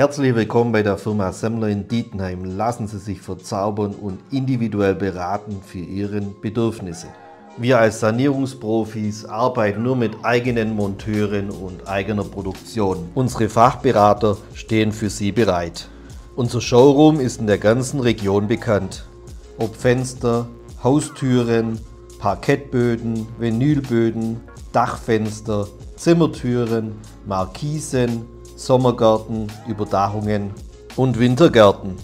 Herzlich willkommen bei der Firma Semmler in Dietenheim. Lassen Sie sich verzaubern und individuell beraten für Ihre Bedürfnisse. Wir als Sanierungsprofis arbeiten nur mit eigenen Monteuren und eigener Produktion. Unsere Fachberater stehen für Sie bereit. Unser Showroom ist in der ganzen Region bekannt. Ob Fenster, Haustüren, Parkettböden, Vinylböden, Dachfenster, Zimmertüren, Markisen, Sommergärten, Überdachungen und Wintergärten.